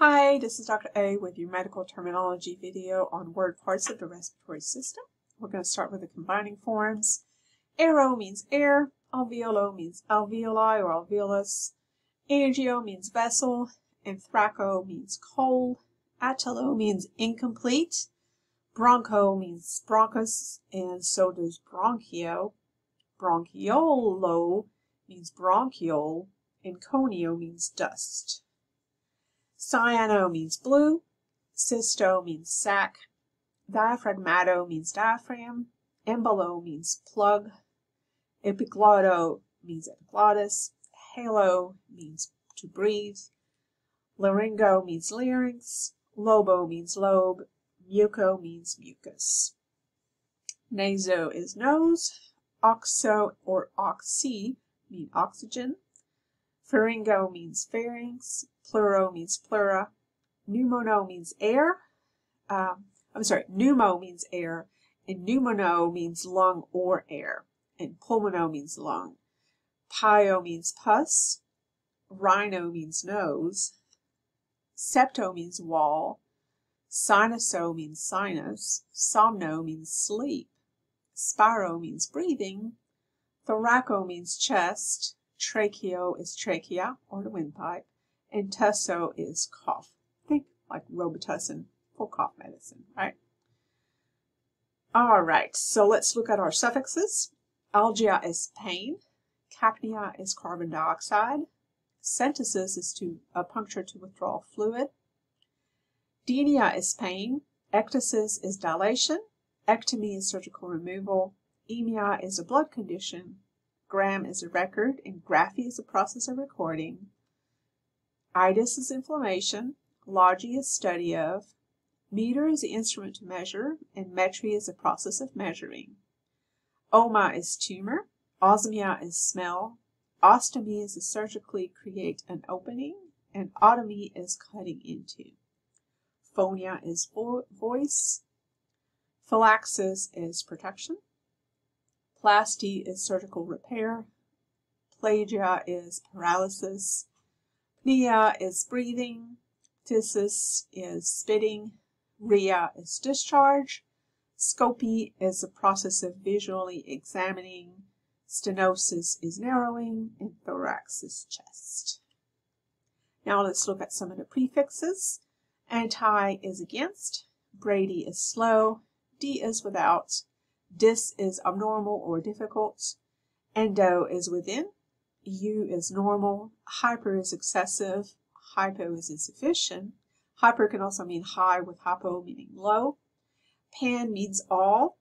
Hi, this is Dr. A with your medical terminology video on word parts of the respiratory system. We're going to start with the combining forms. Aero means air, alveolo means alveoli or alveolus, angio means vessel, anthraco means cold, atelo means incomplete, broncho means bronchus, and so does bronchio. Bronchiolo means bronchiole, and conio means dust. Cyano means blue. Cysto means sac. Diaphragmato means diaphragm. Embolo means plug. Epiglotto means epiglottis. Halo means to breathe. Laryngo means larynx. Lobo means lobe. Muco means mucus. Naso is nose. Oxo or oxy mean oxygen. Pharyngo means pharynx. Pleuro means pleura. Pneumono means air. Um, I'm sorry, pneumo means air, and pneumono means lung or air, and pulmono means lung. Pyo means pus. Rhino means nose. Septo means wall. Sinuso means sinus. Somno means sleep. Spiro means breathing. Thoraco means chest. Tracheo is trachea, or the windpipe, and tusso is cough. Think like Robitussin for cough medicine, right? All right, so let's look at our suffixes. Algia is pain. Capnia is carbon dioxide. Centesis is to a puncture to withdraw fluid. Dynia is pain. Ectasis is dilation. Ectomy is surgical removal. Emia is a blood condition. Gram is a record, and graphy is a process of recording. Itis is inflammation. Logy is study of. Meter is the instrument to measure, and metry is a process of measuring. Oma is tumor. Osmia is smell. Ostomy is to surgically create an opening, and otomy is cutting into. Phonia is vo voice. Phylaxis is protection. Plasty is surgical repair. Plegia is paralysis. Pnea is breathing. Ptysis is spitting. Rrhea is discharge. Scopy is the process of visually examining. Stenosis is narrowing. And thorax is chest. Now let's look at some of the prefixes. Anti is against. Brady is slow. D is without. Dys is abnormal or difficult. Endo is within. Eu is normal. Hyper is excessive. Hypo is insufficient. Hyper can also mean high with hypo meaning low. Pan means all.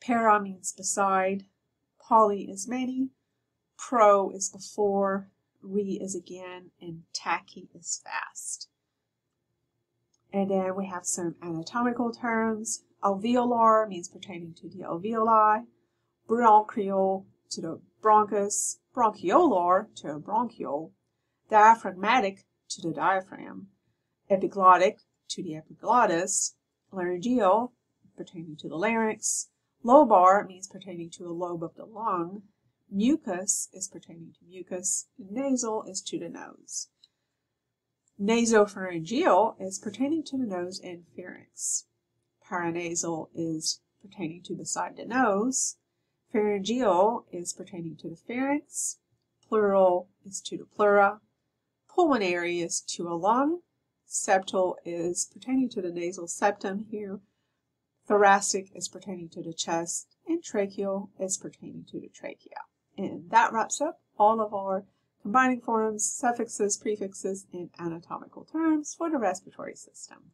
Para means beside. Poly is many. Pro is before. Re is again. And tachy is fast. And then we have some anatomical terms. Alveolar means pertaining to the alveoli. Bronchial to the bronchus. Bronchiolar to a bronchiole. Diaphragmatic to the diaphragm. Epiglottic to the epiglottis. Laryngeal pertaining to the larynx. Lobar means pertaining to a lobe of the lung. Mucous is pertaining to mucus. Nasal is to the nose. Nasopharyngeal is pertaining to the nose and pharynx. Paranasal is pertaining to the side of the nose. Pharyngeal is pertaining to the pharynx. Pleural is to the pleura. Pulmonary is to a lung. Septal is pertaining to the nasal septum here. Thoracic is pertaining to the chest. And tracheal is pertaining to the trachea. And that wraps up all of our combining forms, suffixes, prefixes, and anatomical terms for the respiratory system.